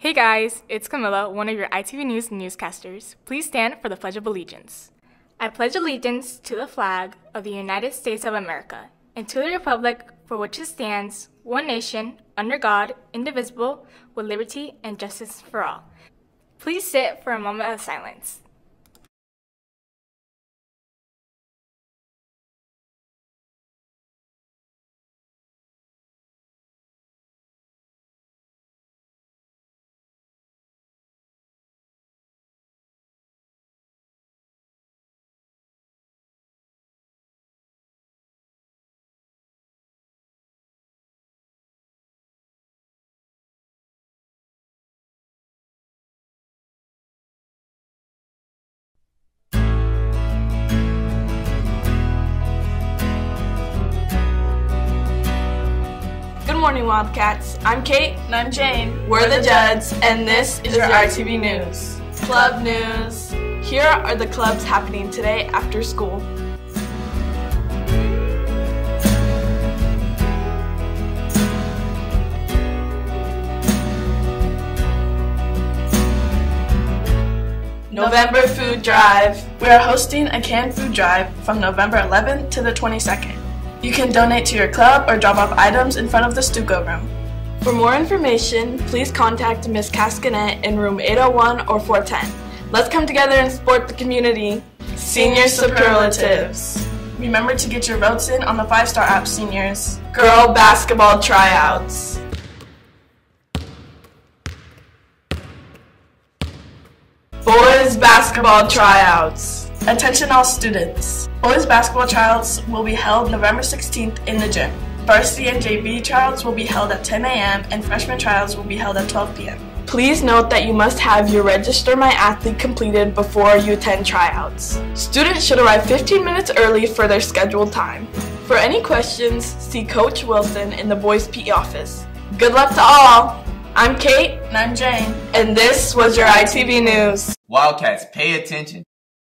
Hey guys, it's Camilla, one of your ITV News newscasters. Please stand for the Pledge of Allegiance. I pledge allegiance to the flag of the United States of America and to the republic for which it stands, one nation, under God, indivisible, with liberty and justice for all. Please sit for a moment of silence. Morning, Wildcats. I'm Kate. And I'm Jane. We're the Judds, and this is your ITV News. Club News. Here are the clubs happening today after school. November Food Drive. We are hosting a canned food drive from November 11th to the 22nd. You can donate to your club or drop off items in front of the Stuco room. For more information, please contact Ms. Cascanet in room 801 or 410. Let's come together and support the community. Senior Superlatives. Remember to get your votes in on the 5 Star app, seniors. Girl Basketball Tryouts. Boys Basketball Tryouts. Attention all students. Boys basketball trials will be held November 16th in the gym. Varsity and JV trials will be held at 10 a.m. and freshman trials will be held at 12 p.m. Please note that you must have your Register My Athlete completed before you attend tryouts. Students should arrive 15 minutes early for their scheduled time. For any questions, see Coach Wilson in the boys' PE office. Good luck to all! I'm Kate, And I'm Jane. and this was your ITV News. Wildcats, pay attention.